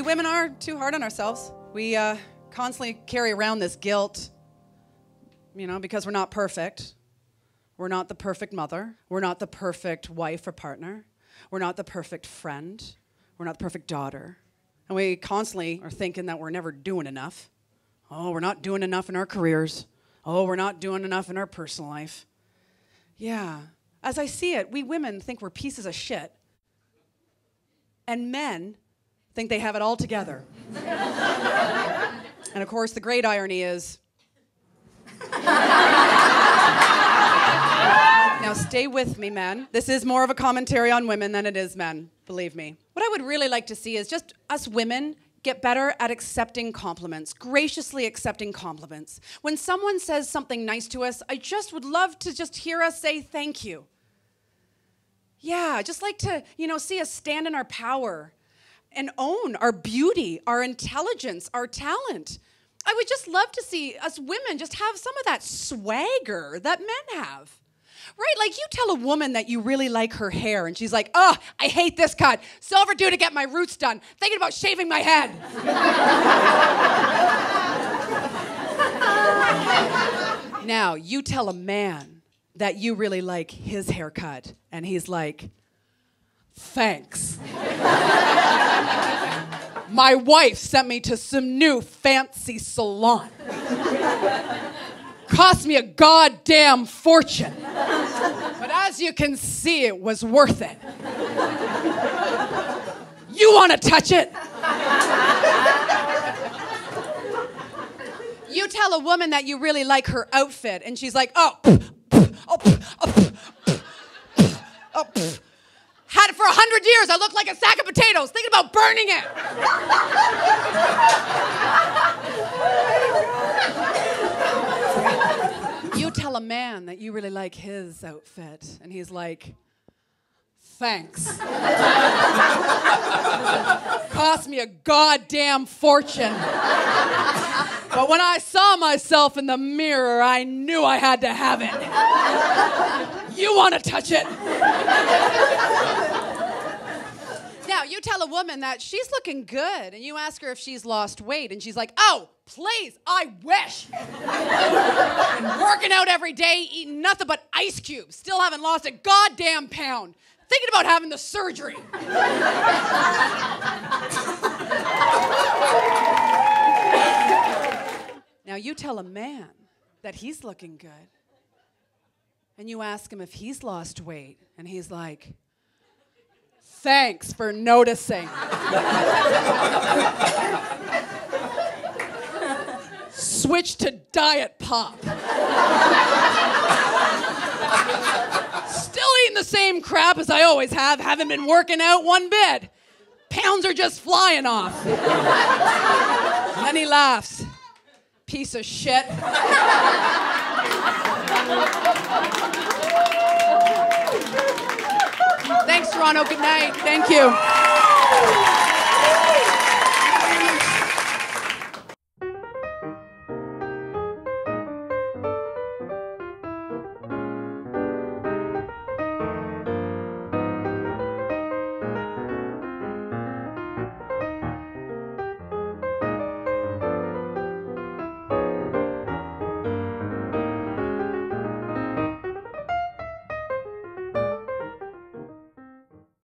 women are too hard on ourselves. We uh, constantly carry around this guilt, you know, because we're not perfect. We're not the perfect mother. We're not the perfect wife or partner. We're not the perfect friend. We're not the perfect daughter. And we constantly are thinking that we're never doing enough. Oh, we're not doing enough in our careers. Oh, we're not doing enough in our personal life. Yeah. As I see it, we women think we're pieces of shit. And men think they have it all together. and of course, the great irony is now, stay with me, men. This is more of a commentary on women than it is men, believe me. What I would really like to see is just us women get better at accepting compliments, graciously accepting compliments. When someone says something nice to us, I just would love to just hear us say thank you. Yeah, just like to, you know, see us stand in our power and own our beauty, our intelligence, our talent. I would just love to see us women just have some of that swagger that men have. Right? Like you tell a woman that you really like her hair, and she's like, oh, I hate this cut. So overdue to get my roots done. Thinking about shaving my head. now, you tell a man that you really like his haircut, and he's like, thanks. my wife sent me to some new fancy salon cost me a goddamn fortune. But as you can see, it was worth it. You want to touch it? You tell a woman that you really like her outfit, and she's like, oh, oh, oh, oh, had it for a hundred years. I look like a sack of potatoes, thinking about burning it. you tell a man that you really like his outfit, and he's like, thanks. Cost me a goddamn fortune. But when I saw myself in the mirror, I knew I had to have it. You want to touch it? now, you tell a woman that she's looking good, and you ask her if she's lost weight, and she's like, oh, please, I wish. working out every day, eating nothing but ice cubes, still haven't lost a goddamn pound thinking about having the surgery. now, you tell a man that he's looking good, and you ask him if he's lost weight, and he's like, Thanks for noticing. Switch to diet pop. Still eating the same crap as I always have, haven't been working out one bit. Pounds are just flying off. and he laughs. Piece of shit. Toronto. Good night. Thank you.